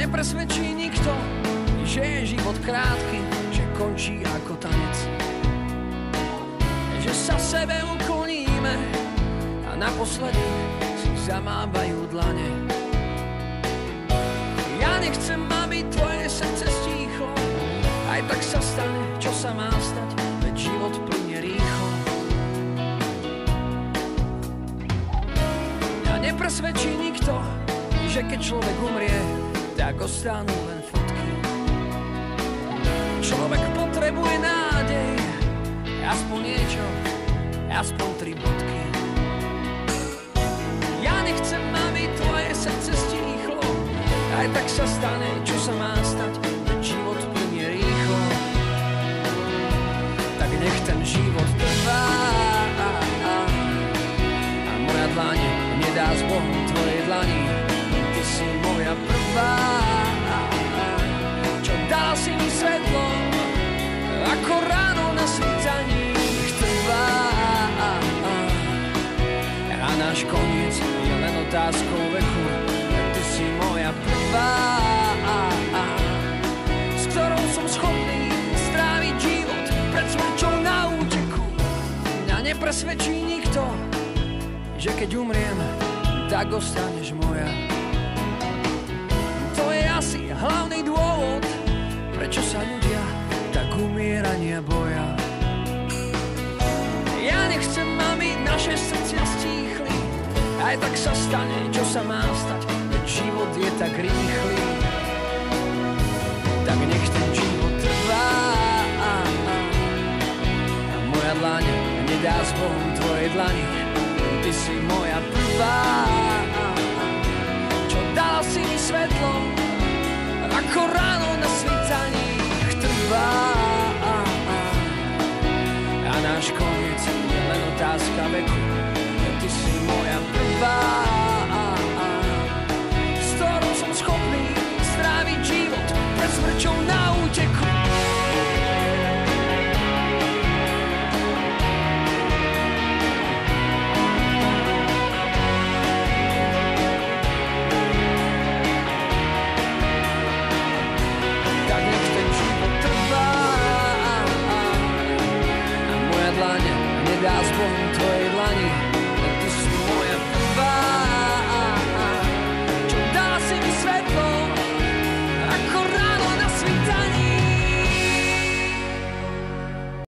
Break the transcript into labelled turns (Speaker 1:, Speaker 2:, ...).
Speaker 1: Nepresvedčí nikto, že je život krátky, že končí ako tanec. Že sa sebe ukloníme a naposledy si zamávajú dlane. Ja nechcem, aby tvoje srdce stíchlo, aj tak sa stane, čo sa má stať, veď život plynie rýchlo. Mňa nepresvedčí nikto, že keď človek umrie, tak ostanú len fotky. Človek potrebuje nádej, aspoň niečo, aspoň tri bodky. Ja nechcem, aby tvoje srdce stíchlo, aj tak sa stane, čo sa má stať, otázkou veku, ty si moja prvá, s ktorou som schopný stráviť život pred smrťou na úteku. Mňa nepresvedčí nikto, že keď umriem, tak ostaneš moja. To je asi hlavný dôvod, prečo sa ľudia tak umierania boja. Aj tak sa stane, čo sa má stať, veď život je tak rýchly. Tak nech ten život trvá a moja dlaň nedá s Bohom tvojej dlani. Ty si moja prvá, čo dala si mi svetlo, ako ráno na svítaní trvá. A náš koniec je len otázka veku,